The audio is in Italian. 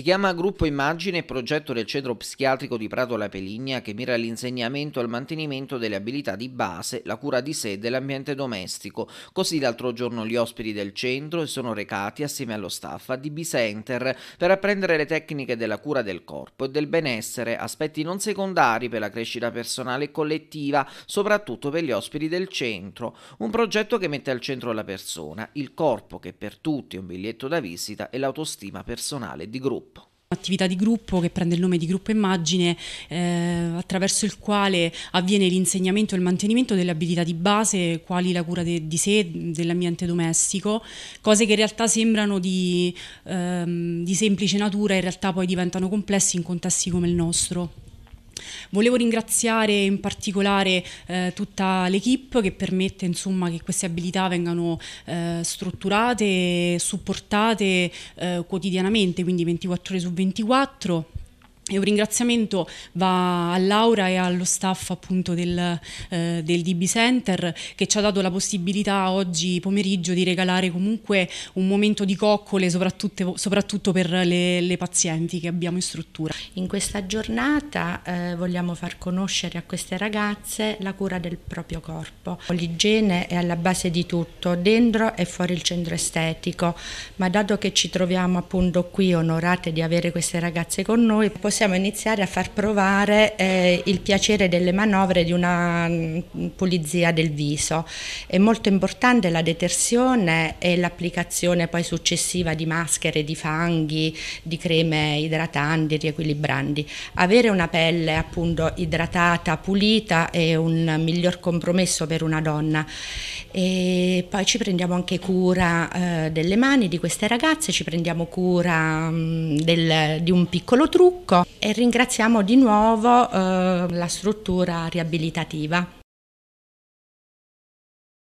Si chiama Gruppo Immagine e progetto del Centro Psichiatrico di Prato La Peligna che mira all'insegnamento e al mantenimento delle abilità di base, la cura di sé e dell'ambiente domestico. Così l'altro giorno gli ospiti del centro si sono recati assieme allo staff a DB Center per apprendere le tecniche della cura del corpo e del benessere, aspetti non secondari per la crescita personale e collettiva, soprattutto per gli ospiti del centro. Un progetto che mette al centro la persona, il corpo che per tutti è un biglietto da visita e l'autostima personale di gruppo. Attività di gruppo che prende il nome di gruppo immagine eh, attraverso il quale avviene l'insegnamento e il mantenimento delle abilità di base quali la cura de, di sé, dell'ambiente domestico, cose che in realtà sembrano di, ehm, di semplice natura in realtà poi diventano complessi in contesti come il nostro. Volevo ringraziare in particolare eh, tutta l'equipe che permette insomma, che queste abilità vengano eh, strutturate e supportate eh, quotidianamente, quindi 24 ore su 24 e un ringraziamento va a Laura e allo staff appunto del, eh, del, DB Center che ci ha dato la possibilità oggi pomeriggio di regalare comunque un momento di coccole soprattutto, soprattutto per le, le, pazienti che abbiamo in struttura. In questa giornata eh, vogliamo far conoscere a queste ragazze la cura del proprio corpo. L'igiene è alla base di tutto, dentro e fuori il centro estetico, ma dato che ci troviamo appunto qui onorate di avere queste ragazze con noi, possiamo possiamo iniziare a far provare eh, il piacere delle manovre di una mm, pulizia del viso. È molto importante la detersione e l'applicazione poi successiva di maschere, di fanghi, di creme idratanti, riequilibranti. Avere una pelle appunto idratata, pulita è un miglior compromesso per una donna. E poi ci prendiamo anche cura eh, delle mani di queste ragazze, ci prendiamo cura mh, mm, del, di un piccolo trucco e ringraziamo di nuovo eh, la struttura riabilitativa.